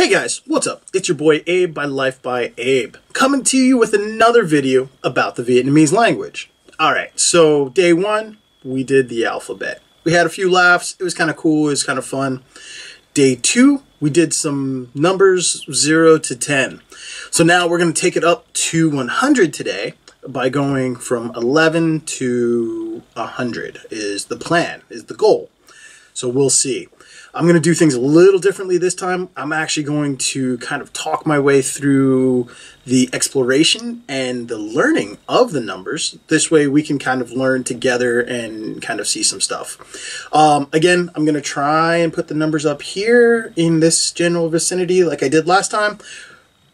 Hey guys, what's up? It's your boy Abe by Life by Abe, coming to you with another video about the Vietnamese language. Alright, so day one, we did the alphabet. We had a few laughs, it was kind of cool, it was kind of fun. Day two, we did some numbers 0 to 10. So now we're going to take it up to 100 today by going from 11 to 100 is the plan, is the goal. So we'll see. I'm going to do things a little differently this time. I'm actually going to kind of talk my way through the exploration and the learning of the numbers. This way we can kind of learn together and kind of see some stuff. Um, again, I'm going to try and put the numbers up here in this general vicinity like I did last time,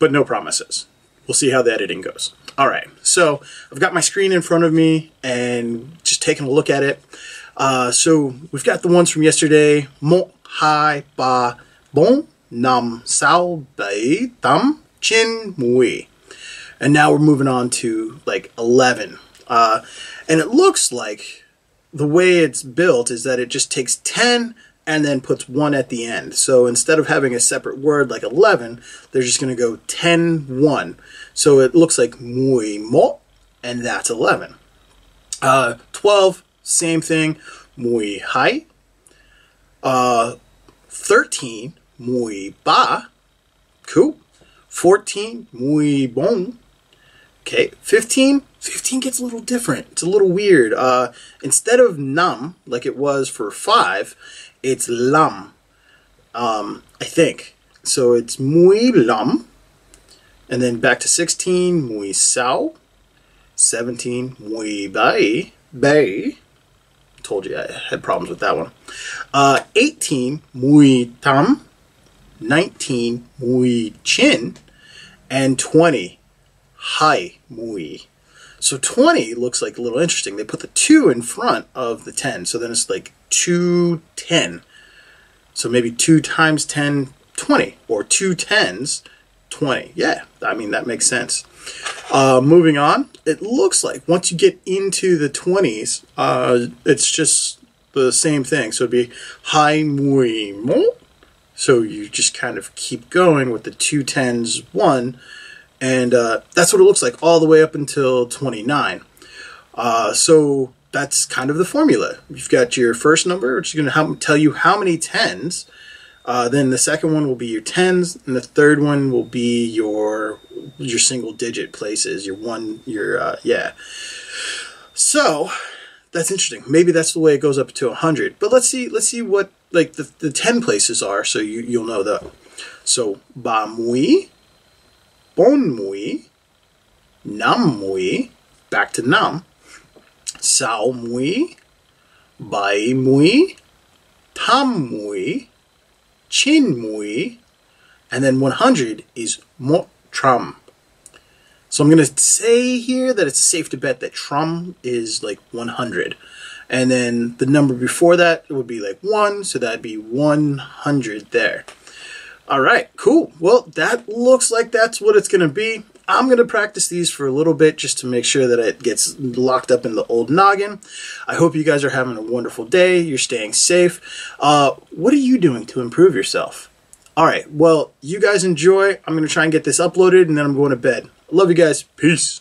but no promises. We'll see how the editing goes. All right, so I've got my screen in front of me and just taking a look at it. Uh, so we've got the ones from yesterday. Mo, hai, ba, bon, nam, sao, bei, tam, chin, mui. And now we're moving on to like 11. Uh, and it looks like the way it's built is that it just takes 10 and then puts 1 at the end. So instead of having a separate word like 11, they're just going to go 10, 1. So it looks like muy mo, and that's 11. Uh, 12, same thing, muy hai. Uh, 13, muy ba. Cool. 14, muy bon. Okay, 15, 15 gets a little different. It's a little weird. Uh, instead of nam, like it was for 5, it's lam, um, I think. So it's muy lam. And then back to 16, muy sao. 17, muy bai. Bay. Told you I had problems with that one. Uh, 18, muy tam. 19, muy chin. And 20, hai muy. So 20 looks like a little interesting. They put the 2 in front of the 10. So then it's like 2, 10. So maybe 2 times 10, 20. Or 2 tens, 20. Yeah, I mean, that makes sense. Uh, moving on, it looks like once you get into the 20s, uh, it's just the same thing. So it'd be hai muy mo. So you just kind of keep going with the two tens, one, and uh, that's what it looks like all the way up until 29. Uh, so that's kind of the formula. You've got your first number, which is going to tell you how many tens. Uh, then the second one will be your tens, and the third one will be your your single digit places. Your one, your uh, yeah. So that's interesting. Maybe that's the way it goes up to 100. But let's see. Let's see what like the, the 10 places are, so you you'll know that. So ba mui, bon mui, nam mui, back to nam, sao mui, bai mui, tam mui, chin mui, and then 100 is mo tram. So I'm going to say here that it's safe to bet that trum is like 100. And then the number before that it would be like 1, so that'd be 100 there. All right, cool. Well, that looks like that's what it's going to be. I'm going to practice these for a little bit just to make sure that it gets locked up in the old noggin. I hope you guys are having a wonderful day. You're staying safe. Uh, what are you doing to improve yourself? All right, well, you guys enjoy. I'm going to try and get this uploaded, and then I'm going to bed. Love you guys. Peace.